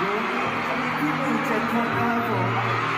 有你，才有彼此间的安稳。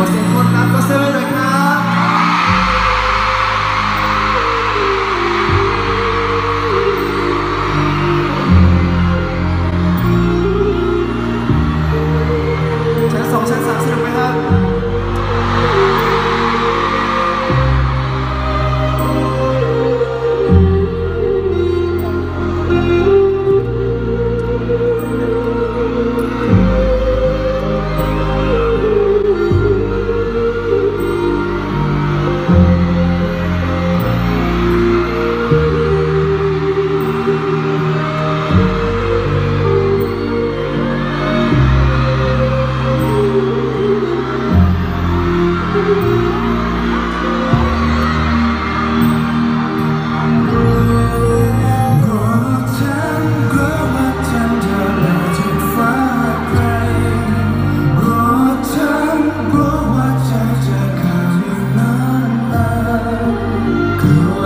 voz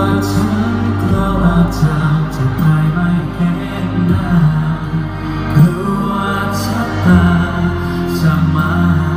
ว่าฉันกลัวว่าเจะไปไม่เห็นหน้าคือว่าชะตาจะมา